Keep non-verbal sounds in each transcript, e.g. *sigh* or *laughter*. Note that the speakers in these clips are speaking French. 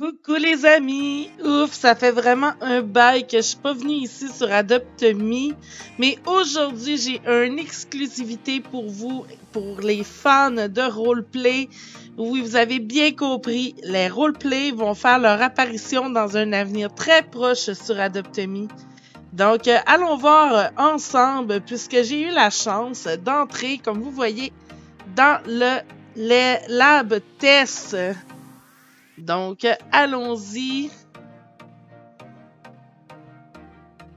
Coucou les amis! Ouf, ça fait vraiment un bail que je suis pas venue ici sur Adopt Me, mais aujourd'hui j'ai une exclusivité pour vous, pour les fans de roleplay. Oui, vous avez bien compris, les roleplay vont faire leur apparition dans un avenir très proche sur Adopt Me. Donc, euh, allons voir ensemble, puisque j'ai eu la chance d'entrer, comme vous voyez, dans le les lab test donc, allons-y.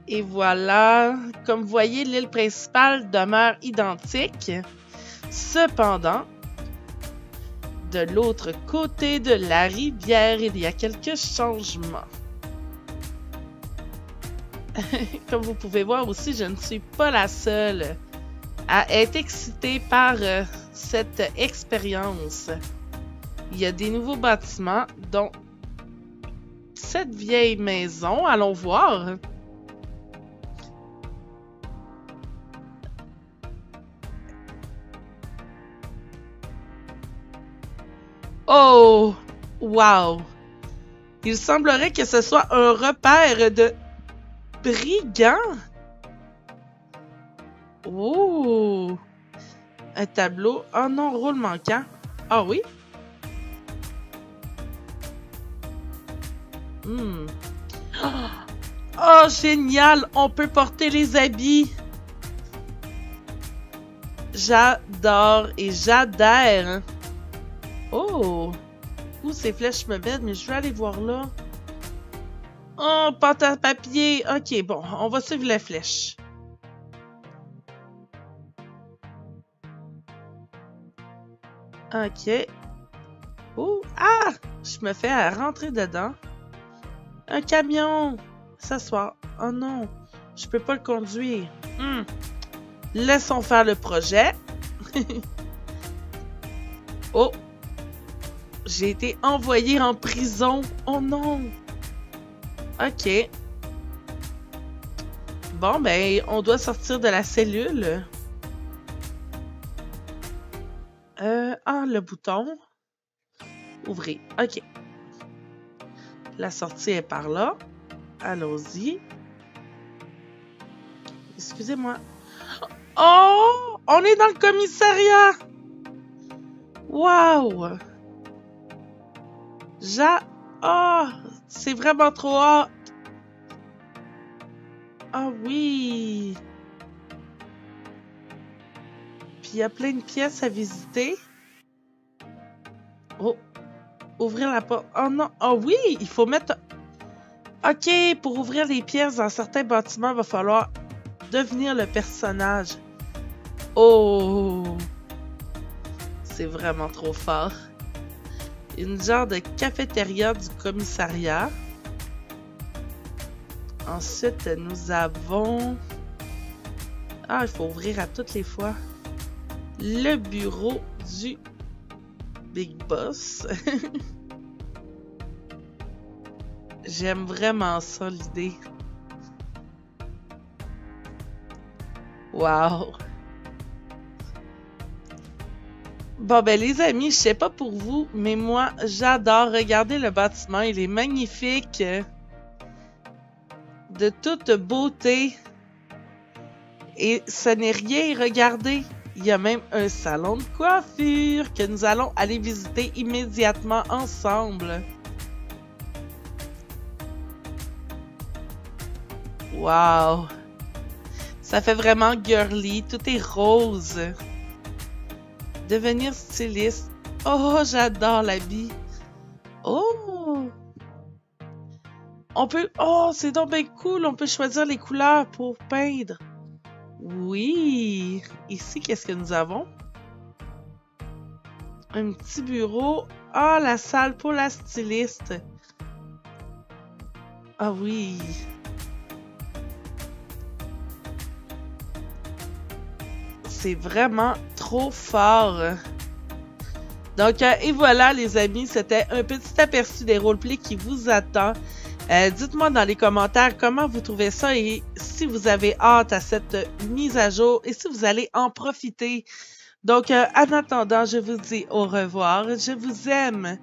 Et voilà, comme vous voyez, l'île principale demeure identique. Cependant, de l'autre côté de la rivière, il y a quelques changements. *laughs* Comme vous pouvez voir aussi, je ne suis pas la seule à être excitée par euh, cette expérience. Il y a des nouveaux bâtiments, dont cette vieille maison. Allons voir. Oh! Wow! Il semblerait que ce soit un repère de brigands. Oh! Un tableau. Oh non, rôle manquant. Ah oui? Hmm. Oh, génial! On peut porter les habits! J'adore et j'adhère! Oh! Où ces flèches me mènent? Mais je vais aller voir là. Oh, pâte à papier! Ok, bon, on va suivre les flèches. Ok. Oh! Ah! Je me fais rentrer dedans. Un camion! S'asseoir. Oh non, je peux pas le conduire. Hmm. Laissons faire le projet. *laughs* oh! J'ai été envoyé en prison. Oh non! Ok. Bon, ben, on doit sortir de la cellule. Euh, ah, le bouton. Ouvrir. Ok. La sortie est par là. Allons-y. Excusez-moi. Oh! On est dans le commissariat! Wow! Ja... Oh! C'est vraiment trop hot! Ah oui! Puis il y a plein de pièces à visiter. Oh! Ouvrir la porte. Oh non. Oh oui, il faut mettre... Ok, pour ouvrir les pièces dans certains bâtiments, il va falloir devenir le personnage. Oh! C'est vraiment trop fort. Une genre de cafétéria du commissariat. Ensuite, nous avons... Ah, il faut ouvrir à toutes les fois. Le bureau du Big Boss. *laughs* J'aime vraiment ça, l'idée. Wow! Bon, ben, les amis, je sais pas pour vous, mais moi, j'adore regarder le bâtiment. Il est magnifique. De toute beauté. Et ce n'est rien, regardez. Il y a même un salon de coiffure que nous allons aller visiter immédiatement ensemble. Wow! Ça fait vraiment girly, tout est rose. Devenir styliste. Oh, j'adore la vie. Oh! On peut... Oh, c'est donc bien cool, on peut choisir les couleurs pour peindre. Oui. Ici, qu'est-ce que nous avons? Un petit bureau. Ah, la salle pour la styliste. Ah oui. C'est vraiment trop fort. Donc, euh, et voilà les amis, c'était un petit aperçu des roleplays qui vous attend. Euh, dites-moi dans les commentaires comment vous trouvez ça et si vous avez hâte à cette mise à jour et si vous allez en profiter. Donc, euh, en attendant, je vous dis au revoir. Je vous aime.